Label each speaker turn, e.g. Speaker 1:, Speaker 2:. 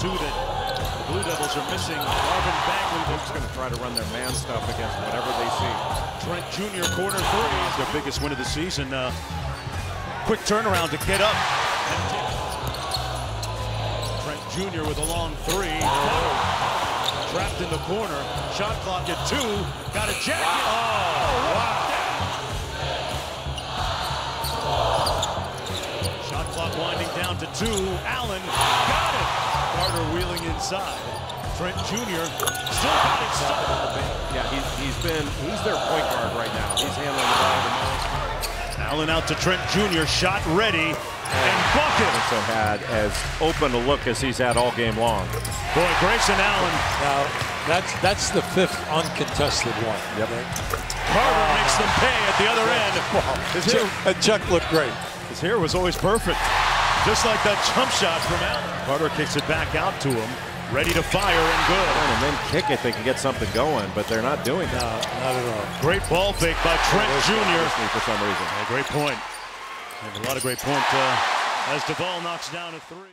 Speaker 1: two that the Blue Devils are missing. Marvin Bagley.
Speaker 2: Duke's going to try to run their man stuff against whatever they see.
Speaker 1: Trent Jr. corner three is their biggest win of the season. Uh, quick turnaround to get up. Trent Jr. with a long three. Trapped in the corner. Shot clock at two. Got a jacket. Oh, wow. Shot clock winding down to two. Allen got it. Carter wheeling inside. Trent Jr. still got it. Still.
Speaker 2: Yeah, he's, he's been, he's their point guard right now. He's handling the ball the most.
Speaker 1: Allen out to Trent Jr. Shot ready. And bucket.
Speaker 2: Also had as open a look as he's had all game long.
Speaker 1: Boy, Grayson Allen.
Speaker 3: Now, that's that's the fifth uncontested one.
Speaker 2: Yep.
Speaker 1: Carter makes them pay at the other end.
Speaker 3: His Chuck, and Chuck looked great.
Speaker 1: His hair was always perfect. Just like that jump shot from Allen. Carter kicks it back out to him. Ready to fire and good.
Speaker 2: And then kick it, they can get something going, but they're not doing
Speaker 3: No,
Speaker 2: that.
Speaker 3: not at all.
Speaker 1: Great ball fake by Trent Jr.
Speaker 2: For some reason.
Speaker 1: Yeah, great point. And a lot of great point uh, as Duval knocks down a three.